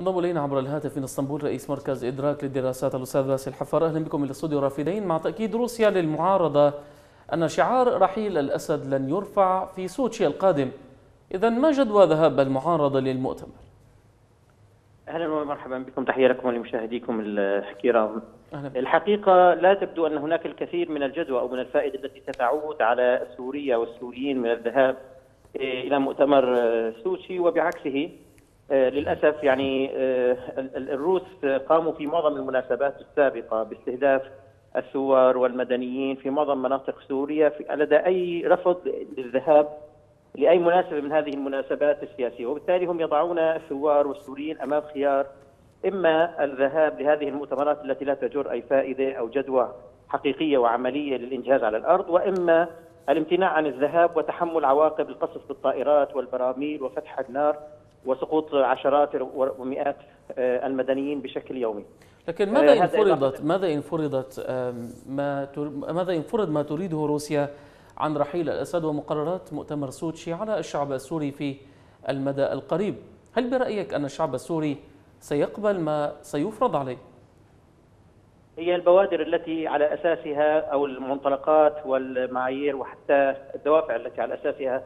انضم إلينا عبر الهاتف من إسطنبول رئيس مركز إدراك للدراسات الأستاذ باسل حفار أهلا بكم إلى الاستوديو رافدين. مع تأكيد روسيا للمعارضة أن شعار رحيل الأسد لن يرفع في سوتشي القادم. اذا ما جدوى ذهاب المعارضة للمؤتمر؟ أهلا ومرحبا بكم. تحية لكم ولمشاهديكم الكرام. الحقيقة لا تبدو أن هناك الكثير من الجدوى أو من الفائدة التي ستعود على سوريا والسوريين من الذهاب إلى مؤتمر سوتشي. وبعكسه للأسف يعني آه، الروس قاموا في معظم المناسبات السابقة باستهداف الثوار والمدنيين في معظم مناطق سوريا لدى أي رفض للذهاب لأي مناسبة من هذه المناسبات السياسية، وبالتالي هم يضعون الثوار والسوريين أمام خيار إما الذهاب لهذه المؤتمرات التي لا تجر أي فائدة أو جدوى حقيقية وعملية للإنجاز على الأرض، وإما الامتناع عن الذهاب وتحمل عواقب القصف بالطائرات والبراميل وفتح النار وسقوط عشرات ومئات آه، المدنيين بشكل يومي. لكن ماذا آه، إن فرضت ماذا إن فرضت ما ماذا إن فرض ما تريده روسيا عن رحيل الأسد ومقررات مؤتمر سوتشي على الشعب السوري في المدى القريب هل برأيك أن الشعب السوري سيقبل ما سيفرض عليه؟ هي البوادر التي على أساسها أو المنطلقات والمعايير وحتى الدوافع التي على أساسها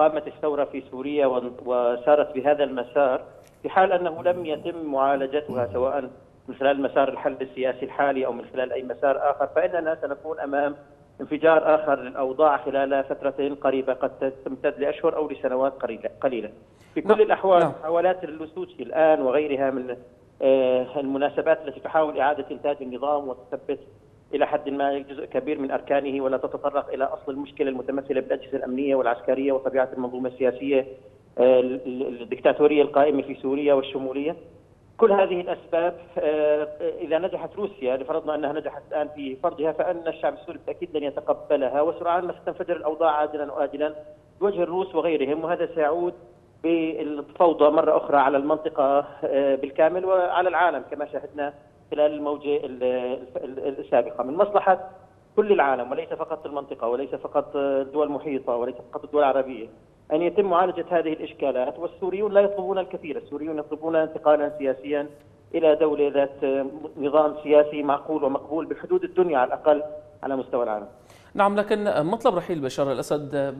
قامت الثورة في سوريا وسارت بهذا المسار في حال أنه لم يتم معالجتها سواء من خلال مسار الحل السياسي الحالي أو من خلال أي مسار آخر فإننا سنكون أمام انفجار آخر للأوضاع خلال فتره قريبة قد تمتد لأشهر أو لسنوات قليله. في كل نعم. الأحوال نعم. محاولات اللسوتشي الآن وغيرها من آه، المناسبات التي تحاول إعادة إنتاج النظام وتثبت إلى حد ما جزء كبير من أركانه ولا تتطرق إلى أصل المشكلة المتمثلة بالأجهزة الأمنية والعسكرية وطبيعة المنظومة السياسية آه، الدكتاتورية القائمة في سوريا والشمولية. كل هذه الأسباب آه، إذا نجحت روسيا لفرضنا أنها نجحت الآن في فرضها فأن الشعب السوري بالتأكيد لن يتقبلها وسرعان ما ستنفجر الأوضاع عاجلا واجلا بوجه الروس وغيرهم وهذا سيعود بالفوضى مرة أخرى على المنطقة آه، بالكامل وعلى العالم كما شاهدنا خلال الموجه السابقة. من مصلحة كل العالم وليس فقط المنطقة وليس فقط الدول المحيطة وليس فقط الدول العربية أن يتم معالجة هذه الإشكالات. والسوريون لا يطلبون الكثير. السوريون يطلبون انتقالا سياسيا إلى دولة ذات نظام سياسي معقول ومقبول بحدود الدنيا على الأقل على مستوى العالم. نعم لكن مطلب رحيل بشار الأسد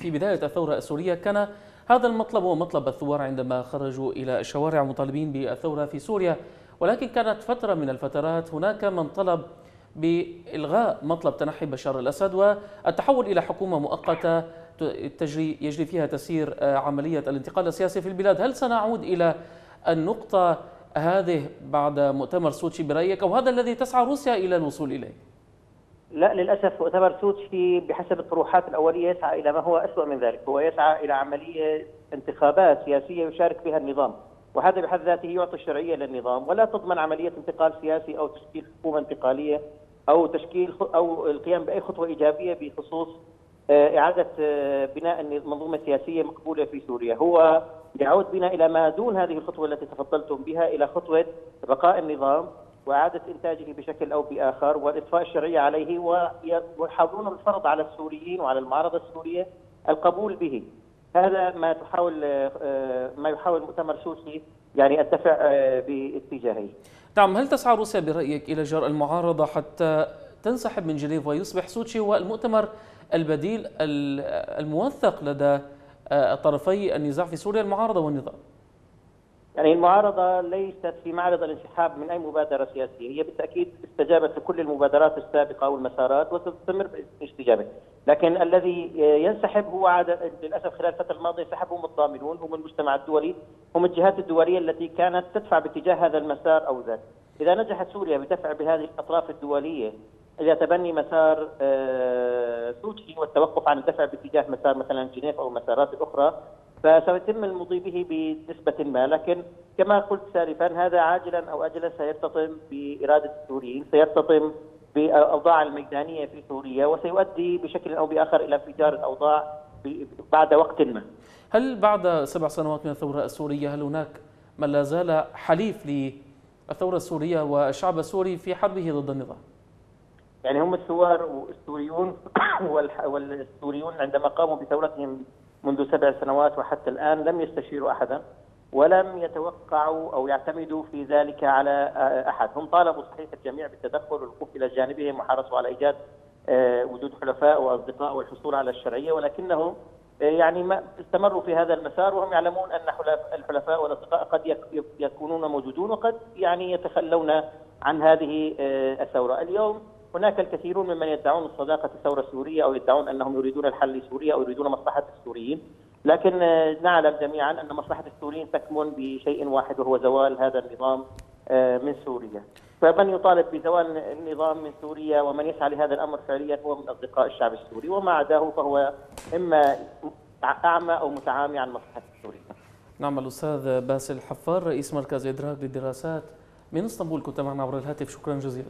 في بداية الثورة السورية كان هذا المطلب هو مطلب الثوار عندما خرجوا إلى الشوارع مطالبين بالثورة في سوريا. ولكن كانت فترة من الفترات هناك من طلب بإلغاء مطلب تنحي بشار الأسد والتحول إلى حكومة مؤقتة تجري يجري فيها تسيير آه، عملية الانتقال السياسي في البلاد. هل سنعود إلى النقطة هذه بعد مؤتمر سوتشي برأيك؟ أو هذا الذي تسعى روسيا إلى الوصول إليه؟ لا للأسف مؤتمر سوتشي بحسب الطروحات الأولية يسعى إلى ما هو أسوأ من ذلك. هو يسعى إلى عملية انتخابات سياسية يشارك بها النظام. وهذا بحد ذاته يعطي الشرعية للنظام ولا تضمن عملية انتقال سياسي أو تشكيل حكومة انتقالية أو تشكيل أو القيام بأي خطوة إيجابية بخصوص آه، إعادة آه، بناء المنظومة السياسية مقبولة في سوريا. هو يعود بنا إلى ما دون هذه الخطوة التي تفضلتم بها إلى خطوة بقاء النظام وإعادة إنتاجه بشكل أو بآخر والإطفاء الشرعية عليه ويحاولون الفرض على السوريين وعلى المعارضة السورية القبول به. هذا ما تحاول آه، ما يحاول مؤتمر سوسي يعني الدفع باتجاهه. نعم هل تسعى روسيا برأيك إلى جرء المعارضة حتى تنسحب من جنيف ويصبح سوتشي هو المؤتمر البديل الموثق لدى آه، طرفي النزاع في سوريا المعارضة والنظام؟ يعني المعارضة ليست في معرض الانسحاب من أي مبادرة سياسية هي بالتأكيد استجابت لكل المبادرات السابقة والمسارات وستستمر بالاستجابة. لكن الذي ينسحب هو عادة للأسف خلال الفترة الماضية انسحبوا هم الضامنون هم المجتمع الدولي هم الجهات الدولية التي كانت تدفع باتجاه هذا المسار أو ذاك. إذا نجحت سوريا بدفع بهذه الأطراف الدولية إلى تبني مسار آه، سوتشي والتوقف عن الدفع باتجاه مسار مثلا جنيف أو المسارات الأخرى فسيتم المضي به بنسبة ما لكن كما قلت سالفا هذا عاجلا أو اجلا سيرتطم بإرادة السوريين سيرتطم بالأوضاع الميدانية في سوريا وسيؤدي بشكل أو بآخر إلى انفجار الأوضاع بعد وقت ما. هل بعد سبع سنوات من الثورة السورية هل هناك من لا زال حليف للثورة السورية والشعب السوري في حربه ضد النظام؟ يعني هم الثوار والسوريون والسوريون عندما قاموا بثورتهم منذ سبع سنوات وحتى الآن لم يستشيروا أحدا ولم يتوقعوا أو يعتمدوا في ذلك على أحد، هم طالبوا صحيح الجميع بالتدخل والوقوف إلى جانبهم وحرصوا على إيجاد وجود حلفاء وأصدقاء والحصول على الشرعية ولكنهم يعني ما استمروا في هذا المسار وهم يعلمون أن الحلفاء والأصدقاء قد يكونون موجودون وقد يعني يتخلون عن هذه الثورة، اليوم هناك الكثيرون ممن يدعون صداقه الثوره السوريه أو يدعون أنهم يريدون الحل لسوريا أو يريدون مصلحة السوريين، لكن نعلم جميعا أن مصلحة السوريين تكمن بشيء واحد وهو زوال هذا النظام من سوريا. فمن يطالب بزوال النظام من سوريا ومن يسعى لهذا الأمر فعليا هو من أصدقاء الشعب السوري وما عداه فهو إما أعمى أو متعامي عن مصلحة السوريين. نعم الأستاذ باسل حفار رئيس مركز إدراك للدراسات من إسطنبول كنت معنا عبر الهاتف شكرا جزيلا